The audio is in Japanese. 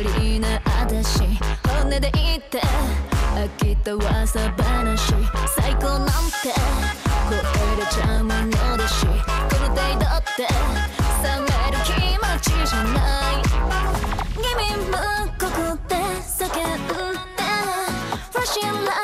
りな私本音で言って飽きた噂話。最高なんて。超えれちゃうものだしこの程度って。冷める気持ちじゃない。君もここで叫んで。フラ